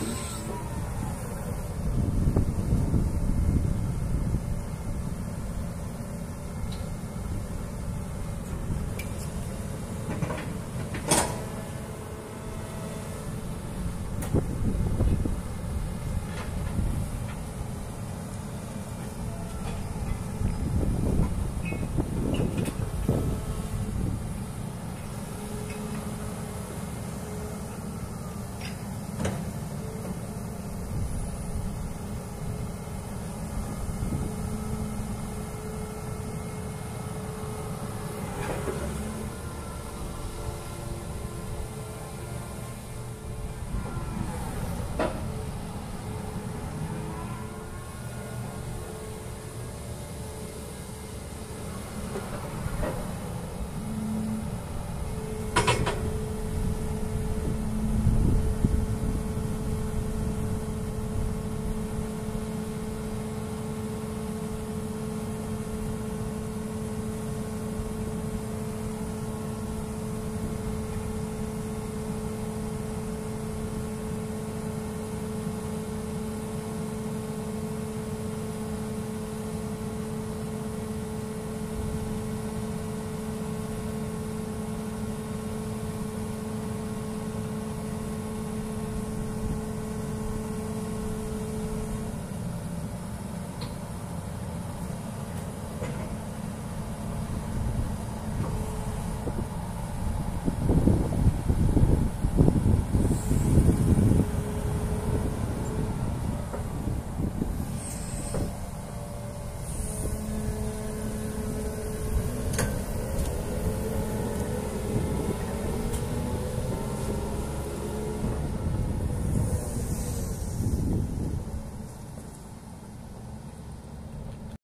です。